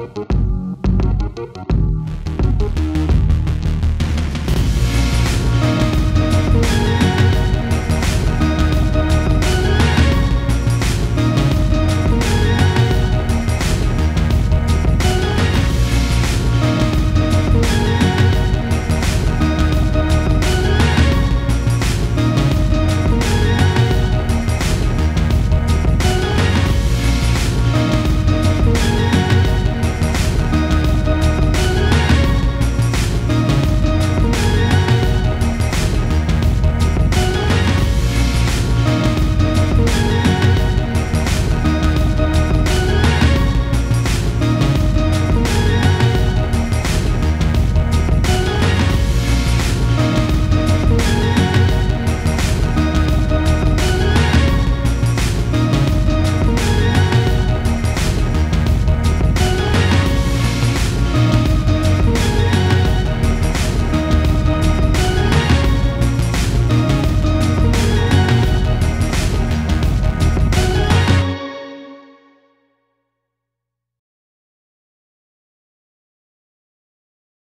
Música